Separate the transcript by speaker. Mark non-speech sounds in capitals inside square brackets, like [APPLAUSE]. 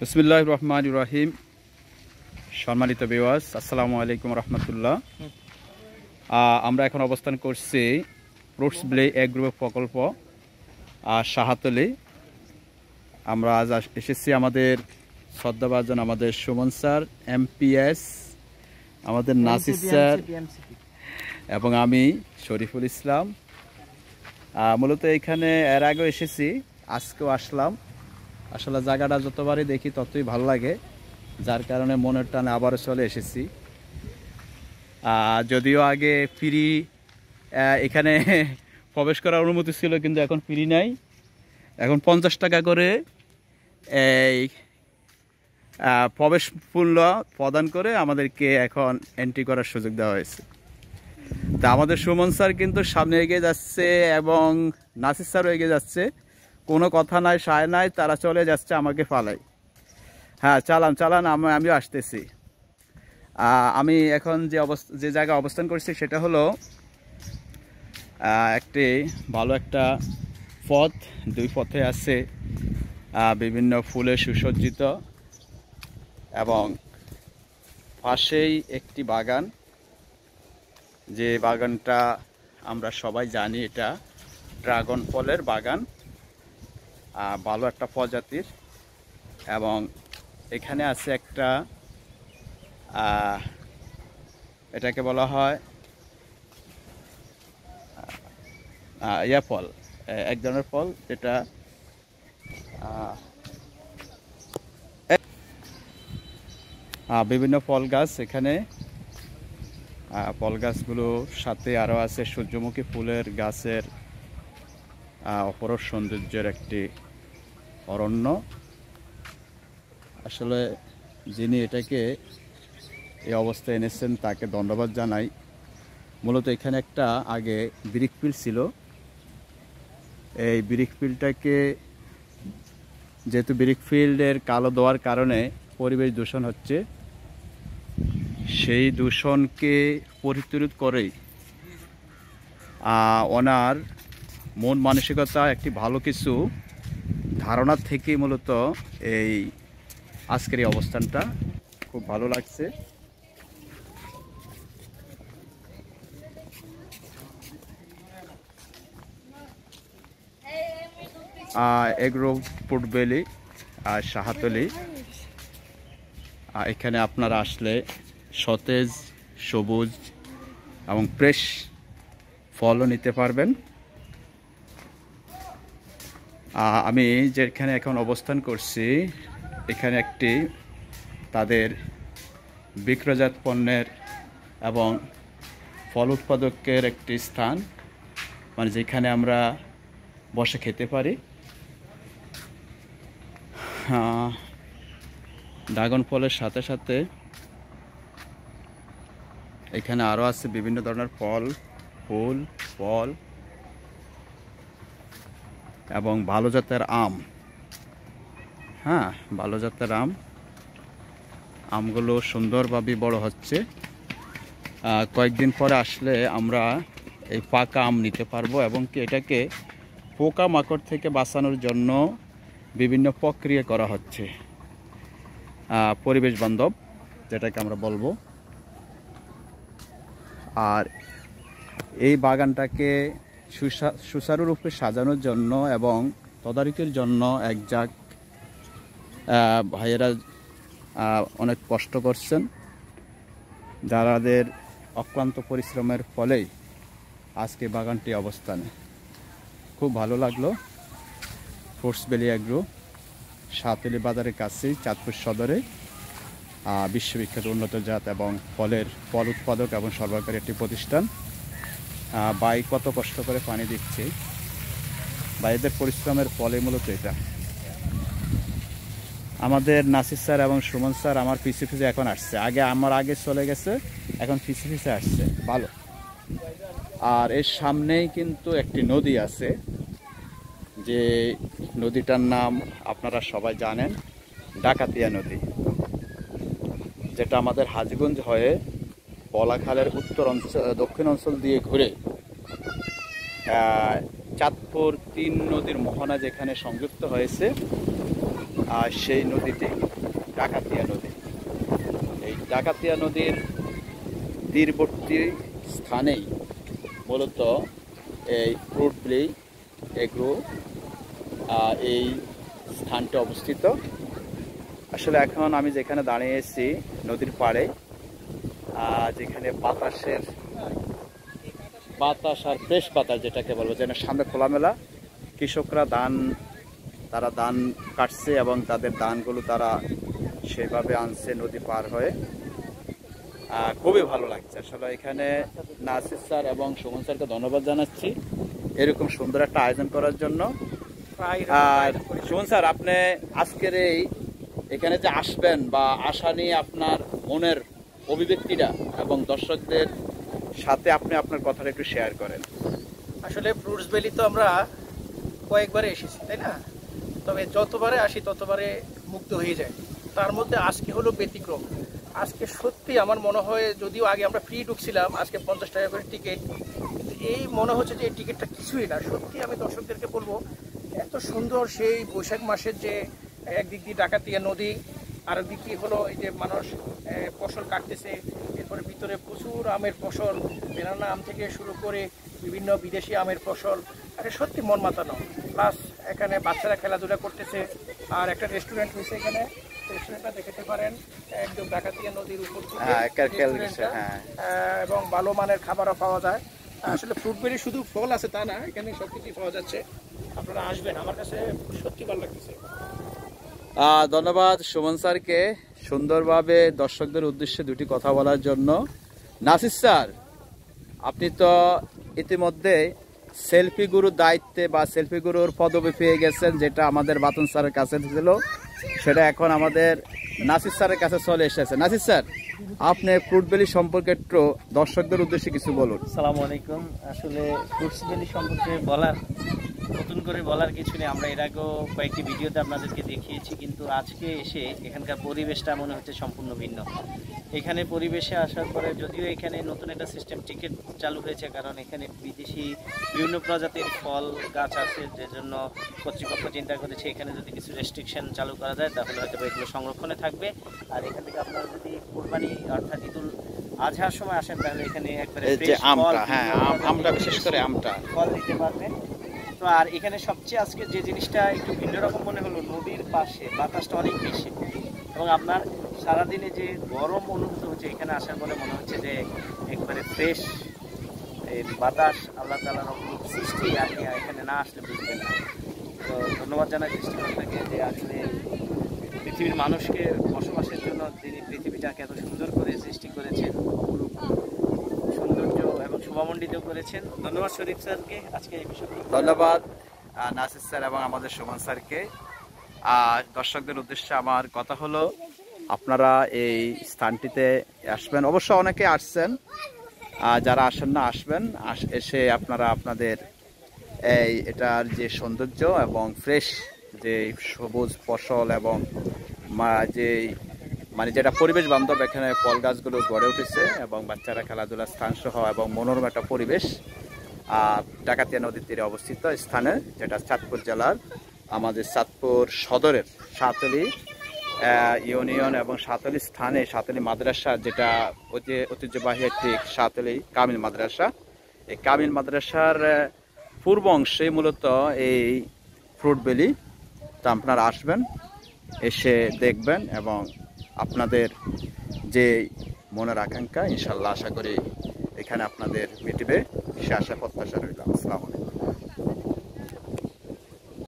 Speaker 1: বিসমুল্লাহ রহমান রাহিম সম্মানিত বিওয়াস আসসালামু আলাইকুম রহমতুল্লাহ। আমরা এখন অবস্থান করছি ফ্রুটস ব্লে এক গ্রুপ প্রকল্প আর সাহাতলি। আমরা আজ এসেছি আমাদের শ্রদ্ধাভাজন আমাদের সুমন স্যার এমপিএস আমাদের নাসির স্যার এবং আমি শরীফুল ইসলাম। মূলত এখানে এর আগেও এসেছি। আজকেও আসলাম। আসলে জায়গাটা যতবারই দেখি ততই ভালো লাগে। যার কারণে মনের টানে আবারও চলে এসেছি। যদিও আগে ফ্রি এখানে [LAUGHS] প্রবেশ করার অনুমতি ছিল, কিন্তু এখন ফ্রি নাই। এখন পঞ্চাশ টাকা করে এই প্রবেশ মূল্য প্রদান করে আমাদেরকে এখন এন্ট্রি করার সুযোগ দেওয়া হয়েছে। তা আমাদের সুমন স্যার কিন্তু সামনে এগিয়ে যাচ্ছে এবং নাসির স্যারও এগিয়ে যাচ্ছে। কোনো কথা নাই, সায় নাই, তারা চলে যাচ্ছে আমাকে ফালাই। হ্যাঁ চালান চালান, আমি, আমিও আসতেছি। আমি এখন যে অবস্থা, যে জায়গায় অবস্থান করছি সেটা হলো একটি ভালো একটা পথ। দুই পথে আছে বিভিন্ন ফুলে সুসজ্জিত এবং পাশেই একটি বাগান। যে বাগানটা আমরা সবাই জানি, এটা ড্রাগন ফলের বাগান। ভালো একটা প্রজাতির। এবং এখানে আছে একটা এটাকে বলা হয় ইয়া ফল এক ধরনের ফল যেটা বিভিন্ন ফল গাছ এখানে ফল গাছগুলোর সাথে আরও আছে সূর্যমুখী ফুলের গাছের আহ, অপরূপ সৌন্দর্যের একটি অরণ্য। আসলে যিনি এটাকে এই অবস্থায় এনেছেন, তাকে ধন্যবাদ জানাই। মূলত এখানে একটা আগে ব্রিক পিল ছিল। এই ব্রিক পিলটাকে যেহেতু ব্রিক ফিল্ডের কালো দেওয়ার কারণে পরিবেশ দূষণ হচ্ছে, সেই দূষণকে পরিত্রোধ করেই ওনার মন মানসিকতা একটি ভালো কিছু ধারণা থেকে মূলত এই আজকের এই অবস্থানটা খুব ভালো লাগছে। এগ্রো ফুটবেলি আর সাহাতলি। আহ, এখানে আপনারা আসলে সতেজ সবুজ এবং ফ্রেশ ফলও নিতে পারবেন। আমি যেখানে এখন অবস্থান করছি, এখানে একটি তাদের বিক্রয়জাত পণ্যের এবং ফল উৎপাদকের একটি স্থান মানে যেখানে আমরা বসে খেতে পারি। ড্রাগন ফলের সাথে সাথে এখানে আরও আছে বিভিন্ন ধরনের ফল, ফুল, ফল। এবং ভালো জাতের আম। হ্যাঁ ভালো জাতের আম। আমগুলো সুন্দরভাবে বড় হচ্ছে। কয়েকদিন পরে আসলে আমরা এই পাকা আম নিতে পারব এবং কি এটাকে পোকা মাকড় থেকে বাঁচানোর জন্য বিভিন্ন প্রক্রিয়া করা হচ্ছে। পরিবেশ বান্ধব, যেটাকে আমরা বলব। আর এই বাগানটাকে সুচারুরূপে সাজানোর জন্য এবং তদারকির জন্য এক যাক ভাইয়েরা অনেক কষ্ট করছেন। যারাদের অক্লান্ত পরিশ্রমের ফলেই আজকে বাগানটি অবস্থানে। খুব ভালো লাগল। ফোর্স ভ্যালি অ্যাগ্রো সাতেলি বাজারের কাছেই, চাঁদপুর সদরে বিশ্ববিখ্যাত উন্নত জাত এবং ফলের ফল উৎপাদক এবং সরবরাহকারী একটি প্রতিষ্ঠান। বাই কত কষ্ট করে পানি দিচ্ছে। বাইদের পরিশ্রমের ফলে মূলত এটা। আমাদের নাসির স্যার এবং সুমন স্যার আমার পিছে পিছে এখন আসছে। আগে আমার আগে চলে গেছে, এখন পিছে পিছে আসছে। ভালো। আর এর সামনেই কিন্তু একটি নদী আছে, যে নদীটার নাম আপনারা সবাই জানেন, ডাকাতিয়া নদী, যেটা আমাদের হাজগঞ্জ হয়ে বলাখালের উত্তর অঞ্চল দক্ষিণ অঞ্চল দিয়ে ঘুরে চাঁদপুর তিন নদীর মোহনা যেখানে সংযুক্ত হয়েছে সেই নদীটি ডাকাতিয়া নদী। এই ডাকাতিয়া নদীর তীরবর্তী স্থানেই মূলত এই ফ্রুট ব্লি, এগ্রো এই স্থানটি অবস্থিত। আসলে এখন আমি যেখানে দাঁড়িয়েছি নদীর পাড়ে যেখানে বাতাসের বাতাস আর ফ্রেশ বাতাস যেটাকে বলব যেন সামনে খোলামেলা। কৃষকরা ধান তারা ধান কাটছে এবং তাদের ধানগুলো তারা সেভাবে আনছে নদী পার হয়ে। খুবই ভালো লাগছে। আসলে এখানে নাসির স্যার এবং সুমন স্যারকে ধন্যবাদ জানাচ্ছি এরকম সুন্দর একটা আয়োজন করার জন্য। আর সুমন স্যার আপনি আজকের এই এখানে যে আসবেন বা আশা নিয়ে আপনার মনের অভিব্যক্তিটা এবং দর্শকদের সাথে আপনি আপনার কথাটা একটু শেয়ার করেন।
Speaker 2: আসলে ফ্রুটস ভ্যালি তো আমরা কয়েকবারে এসেছি, তাই না? তবে যতবারে আসি ততবারে মুগ্ধ হয়ে যায় তার মধ্যে আজকে হলো ব্যতিক্রম। আজকে সত্যি আমার মনে হয় যদিও আগে আমরা ফ্রি ঢুকছিলাম, আজকে পঞ্চাশ টাকা করে টিকিট কিন্তু এই মনে হচ্ছে যে এই টিকিটটা কিছুই না। সত্যি আমি দর্শকদেরকে বলব, এত সুন্দর সেই বৈশাখ মাসের যে একদিক দিয়ে ডাকাতিয়া নদী আর দিক হলো এই যে মানুষ ফসল কাটতেছে। এরপরে ভিতরে প্রচুর আমের ফসল বেনানা আম থেকে শুরু করে বিভিন্ন বিদেশি আমের ফসল। আরে সত্যি মন মাতানো। প্লাস এখানে বাচ্চারা খেলাধুলা করতেছে। আর একটা রেস্টুরেন্ট হয়েছে এখানে। রেস্টুরেন্টটা দেখতে পারেন। একদম ডাকাতিয়া নদীর উপর
Speaker 1: হ্যাঁ। হ্যাঁ।
Speaker 2: এবং ভালো মানের খাবারও পাওয়া যায়। আসলে ফ্রুটবেরি শুধু ফল আছে তা না এখানে সব কিছুই পাওয়া যাচ্ছে। আপনারা আসবেন আমার কাছে সত্যি ভালো লাগতেছে।
Speaker 1: ধন্যবাদ সুমন স্যারকে সুন্দরভাবে দর্শকদের উদ্দেশ্যে দুটি কথা বলার জন্য। নাসির স্যার, আপনি তো ইতিমধ্যে সেলফি গুরুর দায়িত্বে বা সেলফি গুরুর পদবি পেয়ে গেছেন, যেটা আমাদের বাতন স্যারের কাছে ছিল। সেটা এখন আমাদের নাসির স্যারের কাছে চলে এসেছে। নাসির স্যার, আপনি ফ্রুটবেলি সম্পর্কে একটু দর্শকদের উদ্দেশ্যে কিছু বলুন।
Speaker 3: সালামু আলাইকুম। আসলে ফ্রুটস সম্পর্কে বলার নতুন করে বলার কিছু নেই। আমরা এর আগেও কয়েকটি ভিডিওতে আপনাদেরকে দেখিয়েছি কিন্তু আজকে এসে এখানকার পরিবেশটা মনে হচ্ছে সম্পূর্ণ ভিন্ন। এখানে পরিবেশে আসার পরে যদিও এখানে নতুন একটা সিস্টেম টিকিট চালু হয়েছে কারণ এখানে বিদেশি বিভিন্ন প্রজাতির ফল গাছ আছে যে জন্য কর্তৃপক্ষ চিন্তা করেছে এখানে যদি কিছু রেস্ট্রিকশন চালু করা যায় তাহলে হয়তো এগুলো সংরক্ষণে থাকবে। আর এখান থেকে আপনারা যদি কোরবানি অর্থাৎ ঈদুল আজহার সময় আসেন তাহলে এখানে একবারে
Speaker 1: আমটা হ্যাঁ আমটা বিশেষ করে আমটা।
Speaker 3: ফল দিতে পারবেন। আর এখানে সবচেয়ে আজকে যে জিনিসটা একটু ভিন্ন রকম মনে হলো, নদীর পাশে, বাতাসটা অনেক বেশি। এবং আপনার সারাদিনে যে গরম অনুভূত হচ্ছে এখানে আসার পরে মনে হচ্ছে যে একবারে ফ্রেশ বাতাস আল্লাহ তালার অপরূপ সৃষ্টি আপনি এখানে না আসলে বুঝবেন না। তো ধন্যবাদ জানাই সৃষ্টিকর্তাকে যে আসলে পৃথিবীর মানুষকে বসবাসের জন্য তিনি পৃথিবীটাকে এত সুন্দর করে সৃষ্টি করেছেন। সৌন্দর্য এবং শোভামণ্ডিত করেছেন। ধন্যবাদ শরীফ স্যারকে আজকে এই বিষয়ে।
Speaker 1: ধন্যবাদ নাসির স্যার এবং আমাদের সুমন স্যারকে। আর দর্শকদের উদ্দেশ্যে আমার কথা হলো, আপনারা এই স্থানটিতে আসবেন। অবশ্য অনেকে আসছেন যারা আসেন না, আসবেন। আস- এসে আপনারা আপনাদের এই এটার যে সৌন্দর্য এবং ফ্রেশ যে সবুজ ফসল এবং যে মানে যেটা পরিবেশ বান্ধব, এখানে ফল গাছগুলো গড়ে উঠেছে এবং বাচ্চারা খেলাধুলার স্থান সহ এবং মনোরম একটা পরিবেশ ডাকাতিয়া নদীর তীরে অবস্থিত স্থানে, যেটা চাঁদপুর জেলার আমাদের চাঁদপুর সদরের সাতলি ইউনিয়ন এবং সাতলি স্থানে, সাতলি মাদ্রাসা, যেটা ঐতি- ঐতিহ্যবাহী একটি সাতলি কামিল মাদ্রাসা। এই কামিল মাদ্রাসার পূর্ব অংশে মূলত এই ফ্রুট বেলি, তা আপনারা আসবেন, এসে দেখবেন এবং আপনাদের যে মনের আকাঙ্ক্ষা, ইনশাল্লাহ আশা করি এখানে আপনাদের মিটবে। সে আশা প্রত্যাশা রইল। আসসালামু আলাইকুম।